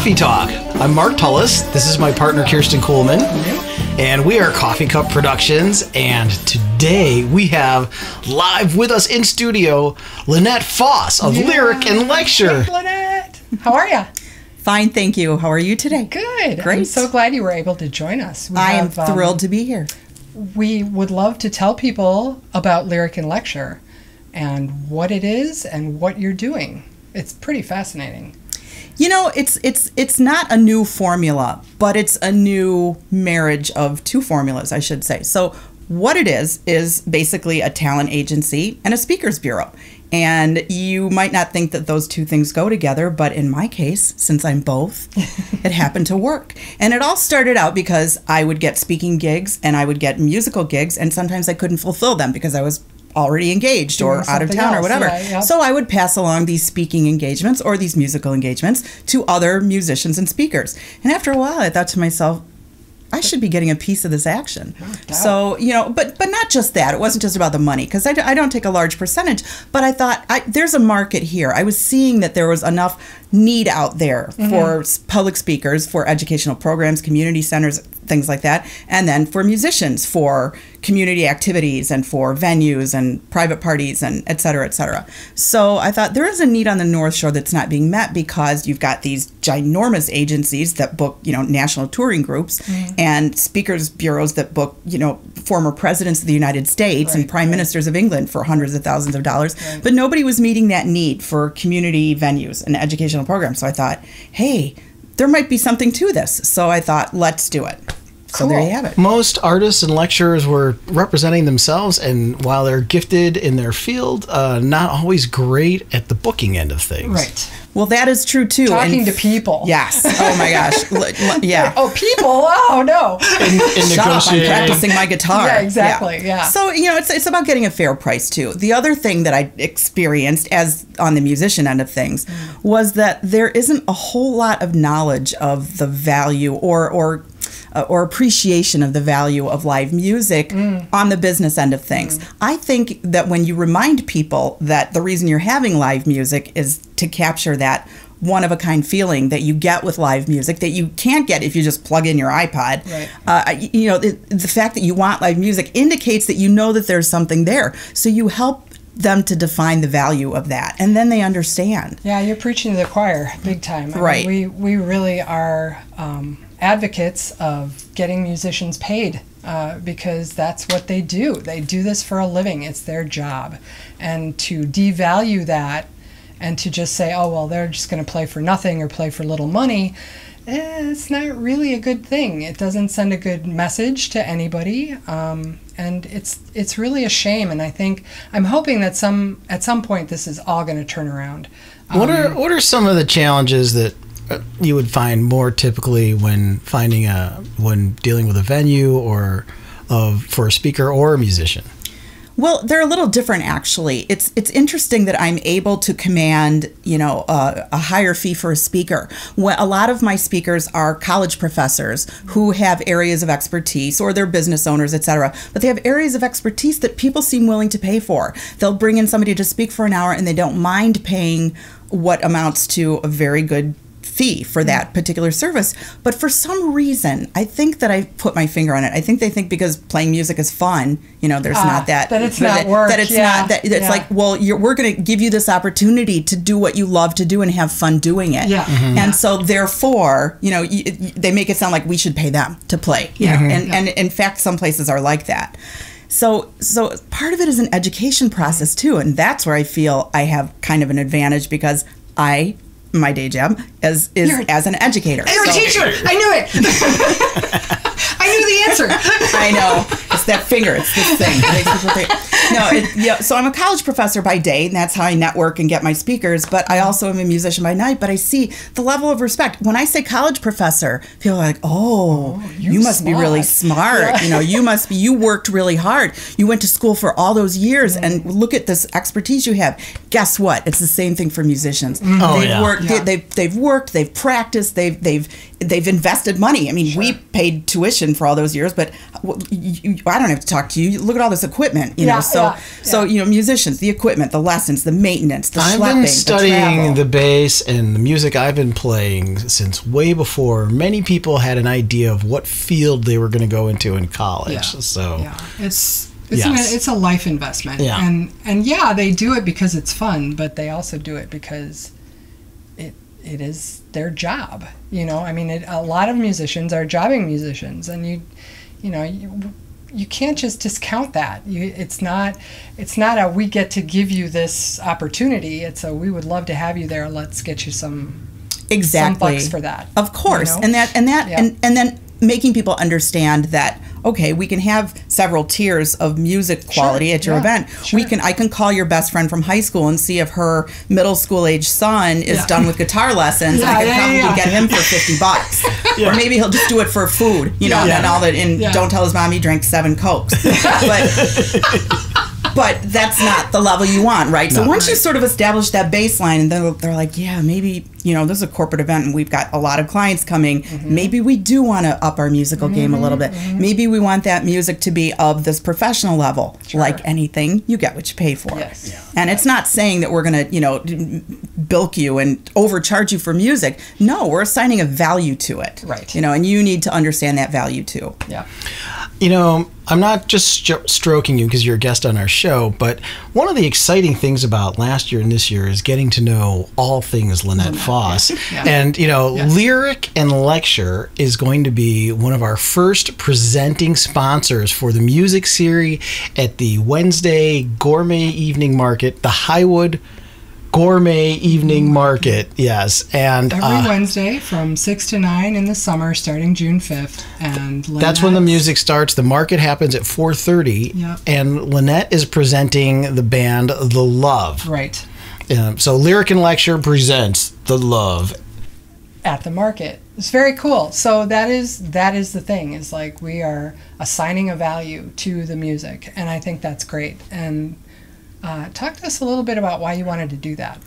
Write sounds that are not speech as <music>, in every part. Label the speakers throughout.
Speaker 1: Welcome to Cawffee Tawk. I'm Mark Tullis. This is my partner Kirsten Coolman. And we are Coffee Cup Productions. And today we have live with us in studio Lynette Foss of Lyric and Lecture.
Speaker 2: Hey, Lynette. How are you?
Speaker 3: Fine, thank you. How are you today?
Speaker 2: Good.
Speaker 3: Great.
Speaker 2: I'm so glad you were able to join us. We
Speaker 3: I am
Speaker 2: have, um,
Speaker 3: thrilled to be here.
Speaker 2: We would love to tell people about Lyric and Lecture and what it is and what you're doing. It's pretty fascinating.
Speaker 3: You know, it's it's it's not a new formula, but it's a new marriage of two formulas, I should say. So what it is is basically a talent agency and a speakers bureau. And you might not think that those two things go together, but in my case, since I'm both, <laughs> it happened to work. And it all started out because I would get speaking gigs and I would get musical gigs, and sometimes I couldn't fulfill them because I was already engaged or out of town or whatever.
Speaker 2: yeah.
Speaker 3: So I would pass along these speaking engagements or these musical engagements to other musicians and speakers. And after a while, I thought to myself, I should be getting a piece of this action.
Speaker 2: doubt.
Speaker 3: So you know, but but not just that. It wasn't just about the money because I don't take a large percentage. But I thought I, there's a market here. I was seeing that there was enough need out there
Speaker 2: Mm-hmm.
Speaker 3: for public speakers, for educational programs, community centers, things like that, and then for musicians, for community activities, and for venues and private parties, and et cetera, et cetera. So I thought there is a need on the North Shore that's not being met because you've got these ginormous agencies that book, you know, national touring groups
Speaker 2: Mm-hmm.
Speaker 3: and speakers bureaus that book, you know, former presidents of the United States and prime
Speaker 2: right.
Speaker 3: ministers of England for hundreds of thousands of dollars. But nobody was meeting that need for community venues and educational programs. So I thought, hey, there might be something to this. So I thought, let's do it. So there
Speaker 2: Cool.
Speaker 3: you have it.
Speaker 1: Most artists and lecturers were representing themselves, and while they're gifted in their field, uh, not always great at the booking end of things.
Speaker 2: Right.
Speaker 3: Well, that is true too.
Speaker 2: Talking
Speaker 3: And-
Speaker 2: to people.
Speaker 3: Yes. Oh my gosh. <laughs> L- l- yeah.
Speaker 2: Oh, people. Oh, no.
Speaker 1: In, in
Speaker 3: Shut up! I'm
Speaker 1: negotiating.
Speaker 3: practicing my guitar.
Speaker 2: Yeah, exactly, yeah.
Speaker 3: So you know, it's it's about getting a fair price too. The other thing that I experienced as on the musician end of things
Speaker 2: Mm.
Speaker 3: was that there isn't a whole lot of knowledge of the value or or uh, or appreciation of the value of live music
Speaker 2: Mm.
Speaker 3: on the business end of things. I think that when you remind people that the reason you're having live music is to capture that one of a kind feeling that you get with live music that you can't get if you just plug in your iPod.
Speaker 2: Right.
Speaker 3: Uh, you know, the, the fact that you want live music indicates that you know that there's something there. So you help them to define the value of that, and then they understand.
Speaker 2: Yeah, you're preaching to the choir big time. I mean,
Speaker 3: Right.
Speaker 2: we, we really are um, advocates of getting musicians paid uh, because that's what they do. They do this for a living, it's their job. And to devalue that and to just say, oh, well, they're just going to play for nothing or play for little money. eh, It's not really a good thing. It doesn't send a good message to anybody, um, and it's it's really a shame. And I think I'm hoping that some at some point this is all going to turn around.
Speaker 1: What
Speaker 2: Um,
Speaker 1: are what are some of the challenges that you would find more typically when finding a when dealing with a venue or of for a speaker or a musician?
Speaker 3: Well, they're a little different actually. It's it's interesting that I'm able to command, you know, a, a higher fee for a speaker. When a lot of my speakers are college professors who have areas of expertise, or they're business owners, etc. But they have areas of expertise that people seem willing to pay for. They'll bring in somebody to speak for an hour, and they don't mind paying what amounts to a very good fee for that particular service. But for some reason, I think that I put my finger on it. I think they think because playing music is fun, you know, there's
Speaker 2: Ah,
Speaker 3: not that
Speaker 2: that it's not work,
Speaker 3: That it's
Speaker 2: yeah,
Speaker 3: not that it's
Speaker 2: yeah.
Speaker 3: like, well, you're, we're going to give you this opportunity to do what you love to do and have fun doing it.
Speaker 2: Yeah. Mhm.
Speaker 3: And so therefore, you know, y- y- they make it sound like we should pay them to play. You know, and and in fact, some places are like that. So, so part of it is an education process too, and that's where I feel I have kind of an advantage because I, my day job, is is
Speaker 2: You're-
Speaker 3: as an educator.
Speaker 2: You're a teacher. I knew it. <laughs> I knew the answer. <laughs>
Speaker 3: I know. It's that finger. It's this thing. <laughs> It makes people think. No, it, yeah. So I'm a college professor by day, and that's how I network and get my speakers. But I also am a musician by night. But I see the level of respect when I say college professor. People are like, "Oh, oh
Speaker 2: you're
Speaker 3: you must be really
Speaker 2: smart."
Speaker 3: smart. You know, you must be. You worked really hard. You went to school for all those years, and look at this expertise you have." Guess what? It's the same thing for musicians. Mm-hmm.
Speaker 1: Oh,
Speaker 3: they've
Speaker 1: yeah.
Speaker 3: worked.
Speaker 2: Yeah.
Speaker 3: They, they've they've worked. They've practiced. They've they've they've invested money. I mean, we paid tuition for all those years, but well, you, you- I don't have to talk to you. Look at all this equipment, you
Speaker 2: Yeah,
Speaker 3: know. So,
Speaker 2: yeah,
Speaker 3: so you know, musicians, the equipment, the lessons, the maintenance, the
Speaker 1: I've
Speaker 3: schlepping,
Speaker 1: been studying
Speaker 3: travel.
Speaker 1: the, bass and the music I've been playing since way before many people had an idea of what field they were going to go into in college.
Speaker 2: Yeah.
Speaker 1: So
Speaker 2: yeah, it's it's,
Speaker 1: Yes.
Speaker 2: an, it's a life investment.
Speaker 1: Yeah.
Speaker 2: And and yeah, they do it because it's fun, but they also do it because it it is their job. You know, I mean, it, a lot of musicians are jobbing musicians, and you you know you. You can't just discount that. You, it's not. It's not a. We get to give you this opportunity. It's a. We would love to have you there. Let's get you some
Speaker 3: exactly
Speaker 2: some bucks for that.
Speaker 3: Of course,
Speaker 2: you know?
Speaker 3: and that and that
Speaker 2: Yeah.
Speaker 3: and and then making people understand that okay, we can have several tiers of music quality at your
Speaker 2: yeah,
Speaker 3: event.
Speaker 2: sure.
Speaker 3: We can I can call your best friend from high school and see if her middle school age son is
Speaker 2: Yeah.
Speaker 3: done with guitar lessons. and
Speaker 2: Yeah,
Speaker 3: I can
Speaker 2: yeah,
Speaker 3: probably get him for fifty bucks, or maybe he'll just do it for food, you know,
Speaker 2: Yeah.
Speaker 3: and all that. And
Speaker 2: Yeah.
Speaker 3: don't tell his mom he drank seven cokes, but. <laughs> But that's not the level you want, right? So
Speaker 1: No.
Speaker 3: once you sort of establish that baseline, and they're, they're like, yeah, maybe, you know, this is a corporate event and we've got a lot of clients coming.
Speaker 2: Mm-hmm.
Speaker 3: Maybe we do want to up our musical game a little bit. Maybe we want that music to be of this professional level. Like anything, you get what you pay for.
Speaker 2: Yes. Yeah.
Speaker 3: And it's not saying that we're going to, you know, bilk you and overcharge you for music. No, we're assigning a value to it.
Speaker 2: Right.
Speaker 3: You know, and you need to understand that value too.
Speaker 2: Yeah.
Speaker 1: You know, I'm not just stro- stroking you because you're a guest on our show, but one of the exciting things about last year and this year is getting to know all things Lynette Foss. <laughs>
Speaker 2: Yeah.
Speaker 1: And, you know,
Speaker 2: Yes.
Speaker 1: Lyric and Lecture is going to be one of our first presenting sponsors for the music series at the Wednesday Gourmet Evening Market, the Highwood Gourmet Evening Market. Yes. And
Speaker 2: Every
Speaker 1: uh,
Speaker 2: Wednesday from 6 to 9 in the summer, starting June 5th. And
Speaker 1: That's when the music starts. The market happens at 4:30,
Speaker 2: Yep.
Speaker 1: and Lynette is presenting the band The Love.
Speaker 2: Right.
Speaker 1: Um, so Lyric and Lecture presents The Love.
Speaker 2: At the market. It's very cool. So that is that is the thing. Is like we are assigning a value to the music, and I think that's great. And uh, talk to us a little bit about why you wanted to do that.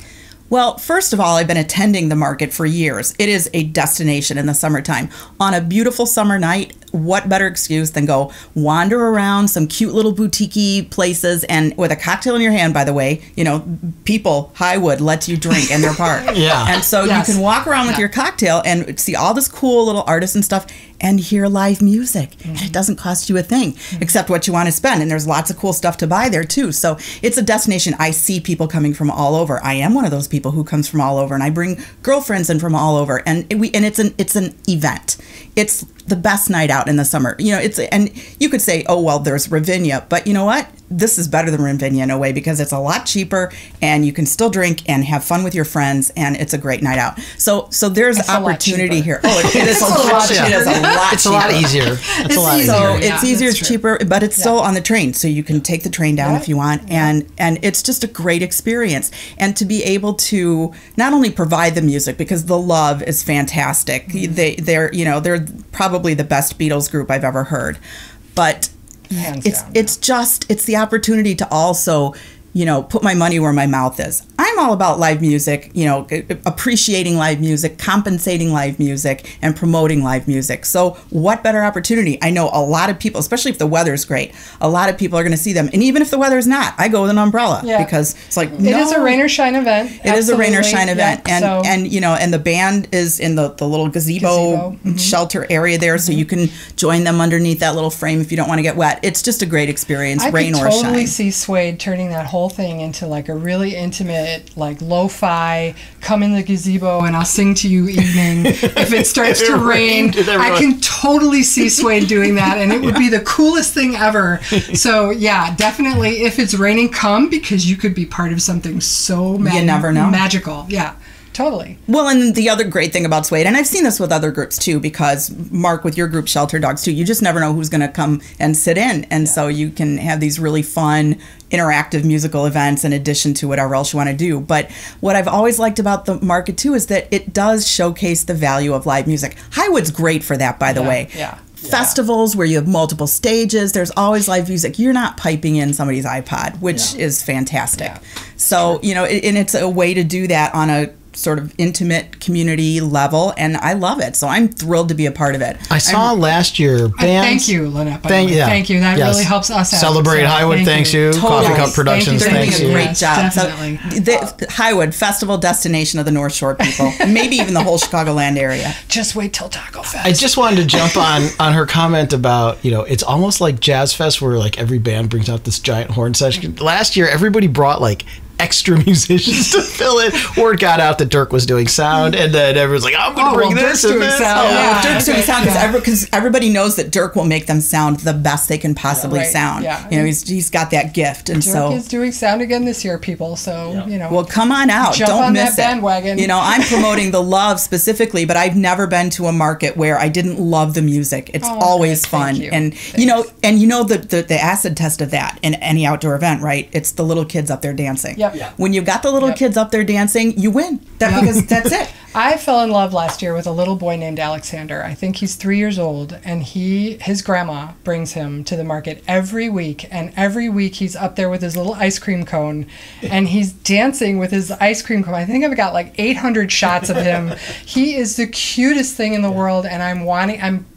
Speaker 3: Well, first of all, I've been attending the market for years. It is a destination in the summertime. On a beautiful summer night, what better excuse than go wander around some cute little boutique places and with a cocktail in your hand, by the way, you know, people, Highwood lets you drink in their park. <laughs>
Speaker 1: Yeah.
Speaker 3: And so
Speaker 2: Yes.
Speaker 3: you can walk around with
Speaker 2: Yeah.
Speaker 3: your cocktail and see all this cool little artists and stuff and hear live music. And it mm-hmm. doesn't cost you a thing mm-hmm. except what you want to spend. And there's lots of cool stuff to buy there too. So it's a destination. I see people coming from all over. I am one of those people who comes from all over and I bring girlfriends in from all over. And we and it's an it's an event. It's the best night out in the summer. You know, it's and you could say, "Oh, well, there's Ravinia." But you know what? This is better than Ravinia in a way because it's a lot cheaper and you can still drink and have fun with your friends and it's a great night out. So so there's
Speaker 2: It's
Speaker 3: opportunity here. Oh, it, it <laughs> is a lot,
Speaker 2: lot cheaper.
Speaker 3: is a lot
Speaker 1: It's a lot easier. It's, a lot
Speaker 2: easier.
Speaker 3: So
Speaker 1: easier.
Speaker 2: Yeah,
Speaker 3: it's easier, it's cheaper, but it's still on the train, so you can take the train down
Speaker 2: Yeah.
Speaker 3: if you want, and and it's just a great experience. And to be able to not only provide the music because the love is fantastic,
Speaker 2: Mm-hmm.
Speaker 3: they they're you know they're probably the best Beatles group I've ever heard, but
Speaker 2: Hands
Speaker 3: it's
Speaker 2: down,
Speaker 3: it's just it's the opportunity to also you know put my money where my mouth is. I'm all about live music you know appreciating live music compensating live music and promoting live music so what better opportunity i know a lot of people especially if the weather's great a lot of people are going to see them and even if the weather's not i go with an umbrella
Speaker 2: Yeah.
Speaker 3: because it's like
Speaker 2: It is a rain or shine event.
Speaker 3: it is a rain or shine event,
Speaker 2: Yeah,
Speaker 3: and
Speaker 2: so-
Speaker 3: and you know, and the band is in the the little gazebo,
Speaker 2: Gazebo, mm-hmm.
Speaker 3: shelter area there, so you can join them underneath that little frame if you don't want to get wet. It's just a great experience,
Speaker 2: I
Speaker 3: rain or
Speaker 2: totally
Speaker 3: shine.
Speaker 2: see Suede turning that whole thing into like a really intimate, like lo-fi, come in the gazebo and I'll sing to you evening. <laughs> if it starts to rain, I can totally see Suede doing that and it would be the coolest thing ever. So yeah, definitely if it's raining, come because you could be part of something so mag-
Speaker 3: never know.
Speaker 2: magical. Yeah, totally.
Speaker 3: Well, and the other great thing about Suede, and I've seen this with other groups too, because Mark, with your group Shelter Dogs too, you just never know who's going to come and sit in, and so you can have these really fun, interactive musical events in addition to whatever else you want to do. But what I've always liked about the market too is that it does showcase the value of live music. Highwood's great for that, by the
Speaker 2: Yeah,
Speaker 3: way.
Speaker 2: yeah.
Speaker 3: Festivals where you have multiple stages, there's always live music. You're not piping in somebody's iPod, which is fantastic.
Speaker 2: Yeah.
Speaker 3: So, you know, it, and it's a way to do that on a sort of intimate community level, and I love it. So I'm thrilled to be a part of it.
Speaker 1: I saw
Speaker 3: I'm,
Speaker 1: last year uh, bands.
Speaker 2: Thank you, Lynette.
Speaker 1: Thank,
Speaker 2: the way.
Speaker 1: yeah.
Speaker 2: thank you. That
Speaker 1: Yes.
Speaker 2: really helps us out.
Speaker 1: Celebrate
Speaker 2: So,
Speaker 1: Highwood.
Speaker 2: thank
Speaker 1: thanks you.
Speaker 3: Totally.
Speaker 1: Coffee Cup Productions.
Speaker 3: They're
Speaker 1: Thanks
Speaker 3: doing
Speaker 1: you.
Speaker 3: a great
Speaker 2: Yes,
Speaker 3: job. So,
Speaker 2: definitely.
Speaker 3: the, Highwood, festival destination of the North Shore people, <laughs> maybe even the whole Chicagoland area.
Speaker 2: Just wait till Taco Fest.
Speaker 1: I just wanted to jump on on her comment about you know it's almost like Jazz Fest where like every band brings out this giant horn section. Last year, everybody brought like extra <laughs> musicians to fill it. Word got out that Dirk was doing sound, and then everyone's like, "I'm going to
Speaker 2: Oh,
Speaker 1: bring
Speaker 2: well,
Speaker 1: this
Speaker 2: Dirk's
Speaker 1: and
Speaker 2: doing
Speaker 1: this."
Speaker 2: sound,
Speaker 1: Oh,
Speaker 2: yeah.
Speaker 3: Dirk's doing sound because
Speaker 2: yeah.
Speaker 3: everybody knows that Dirk will make them sound the best they can possibly
Speaker 2: Right,
Speaker 3: sound.
Speaker 2: yeah.
Speaker 3: You know, he's he's got that gift, and
Speaker 2: Dirk
Speaker 3: so
Speaker 2: is doing sound again this year, people. So you know.
Speaker 3: Well, come on out.
Speaker 2: Jump
Speaker 3: Don't
Speaker 2: on
Speaker 3: miss
Speaker 2: that
Speaker 3: it.
Speaker 2: bandwagon.
Speaker 3: You know, I'm <laughs> promoting the love specifically, but I've never been to a market where I didn't love the music. It's
Speaker 2: Oh,
Speaker 3: always
Speaker 2: good.
Speaker 3: fun,
Speaker 2: you.
Speaker 3: and you know, and you know the, the the acid test of that in any outdoor event, right? It's the little kids up there dancing.
Speaker 2: Yep. Yeah.
Speaker 3: When you've got the little
Speaker 2: Yep.
Speaker 3: kids up there dancing, you win. That
Speaker 2: Yep.
Speaker 3: because that's it. <laughs>
Speaker 2: I fell in love last year with a little boy named Alexander. I think he's three years old, and he his grandma brings him to the market every week. And every week he's up there with his little ice cream cone, and he's dancing with his ice cream cone. I think I've got like 800 shots of him. <laughs> he is the cutest thing in the world, and I'm wanting I'm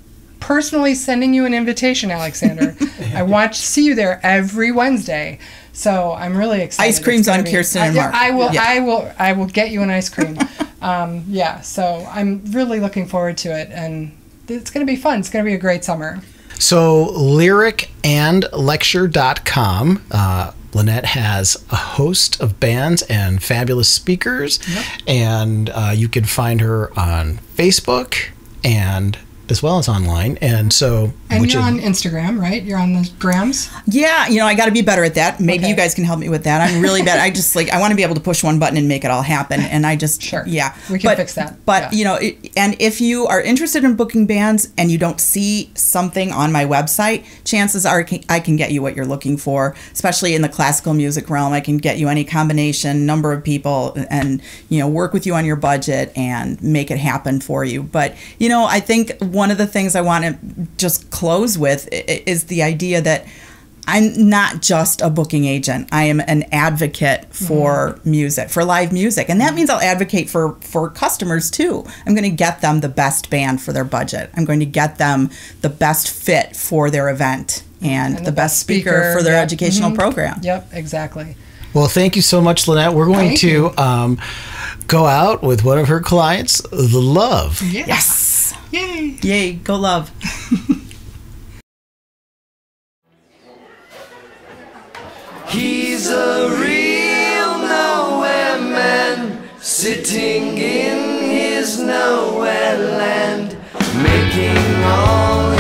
Speaker 2: personally sending you an invitation, Alexander. <laughs> I want to see you there every Wednesday. So I'm really excited.
Speaker 3: Ice cream's on
Speaker 2: be-
Speaker 3: Kirsten and
Speaker 2: I,
Speaker 3: Mark.
Speaker 2: I will.
Speaker 3: Yeah.
Speaker 2: I will. I will get you an ice cream. <laughs> um, yeah. So I'm really looking forward to it, and it's going to be fun. It's going to be a great summer.
Speaker 1: So, lyricandlecture.com. Uh, Lynette has a host of bands and fabulous speakers, and uh, you can find her on Facebook and as well as online. And so,
Speaker 2: And
Speaker 1: which
Speaker 2: you're
Speaker 1: is-
Speaker 2: on Instagram, right? You're on the grams.
Speaker 3: Yeah, you know, I got to be better at that. Maybe
Speaker 2: Okay.
Speaker 3: you guys can help me with that. I'm really bad. I just like I want to be able to push one button and make it all happen, and I just
Speaker 2: Sure.
Speaker 3: yeah,
Speaker 2: We can
Speaker 3: but,
Speaker 2: fix that.
Speaker 3: But
Speaker 2: Yeah.
Speaker 3: you know, it, and if you are interested in booking bands and you don't see something on my website, chances are I can- I can get you what you're looking for. Especially in the classical music realm, I can get you any combination, number of people, and you know, work with you on your budget and make it happen for you. But you know, I think one of the things I want to just close with i- i- is the idea that. I'm not just a booking agent. I am an advocate for music, for live music. And that means I'll advocate for for customers too. I'm going to get them the best band for their budget. I'm going to get them the best fit for their event and, the, best speaker, for their
Speaker 2: Yep.
Speaker 3: educational
Speaker 2: Mhm.
Speaker 3: program.
Speaker 2: Yep. Exactly.
Speaker 1: well, thank you so much, Lynette. We're going
Speaker 2: Thank
Speaker 1: to um, go out with one of her clients, The Love.
Speaker 2: Yeah.
Speaker 3: Yes.
Speaker 2: Yay.
Speaker 3: Yay, go love. <laughs>
Speaker 4: He's a real nowhere man, sitting in his nowhere land, making all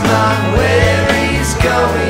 Speaker 4: not where he's going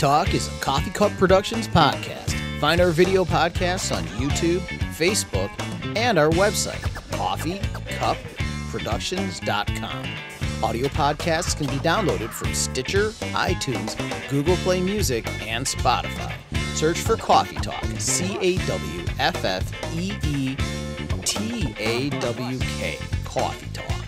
Speaker 1: Talk is a Coffee Cup Productions podcast. Find our video podcasts on YouTube, Facebook, and our website, coffeecupproductions.com. Audio podcasts can be downloaded from Stitcher, iTunes, Google Play Music, and Spotify. Search for Cawffee Tawk, C A W F F E E T A W K, Cawffee Tawk.